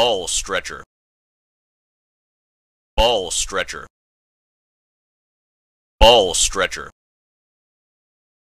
Ball stretcher. Ball stretcher. Ball stretcher.